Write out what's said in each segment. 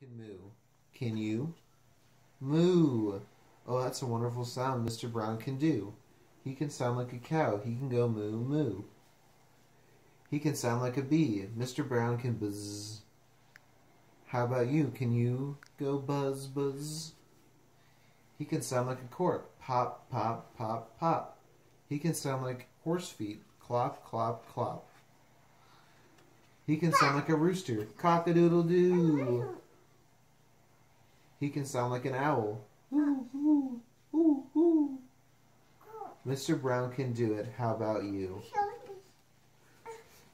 can moo. Can you? Moo. Oh, that's a wonderful sound Mr. Brown can do. He can sound like a cow. He can go moo moo. He can sound like a bee. Mr. Brown can buzz. How about you? Can you go buzz buzz? He can sound like a cork. Pop, pop, pop, pop. He can sound like horse feet. Clop, clop, clop. He can sound like a rooster. Cock a doodle doo. He can sound like an owl. Ooh, ooh, ooh, ooh. Mr. Brown can do it. How about you?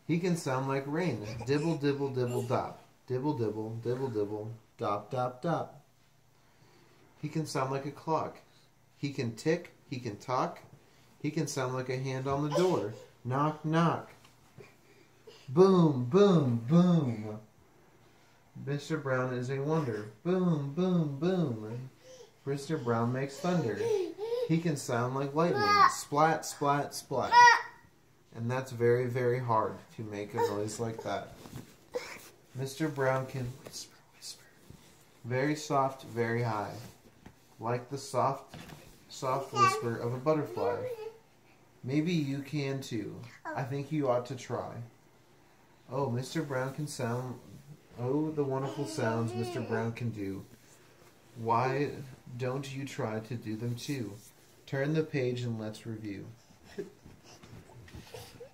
He can sound like rain. Dibble, dibble, dibble, dop. Dibble, dibble, dibble, dibble, dop, dop, dop. He can sound like a clock. He can tick. He can talk. He can sound like a hand on the door. Knock, knock. Boom, boom, boom. Mr. Brown is a wonder. Boom, boom, boom. Mr. Brown makes thunder. He can sound like lightning. Splat, splat, splat. And that's very, very hard to make a noise like that. Mr. Brown can whisper, whisper. Very soft, very high. Like the soft, soft whisper of a butterfly. Maybe you can too. I think you ought to try. Oh, Mr. Brown can sound. Oh, the wonderful sounds Mr. Brown can do. Why don't you try to do them too? Turn the page and let's review.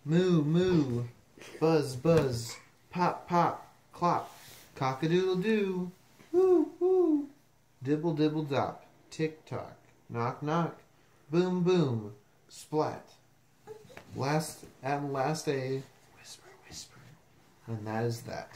Moo, moo. Buzz, buzz. Pop, pop. Clop. Cock-a-doodle doo. Woo, woo. Dibble, dibble, dop. Tick tock. Knock, knock. Boom, boom. Splat. Last, at last a whisper, whisper. And that is that.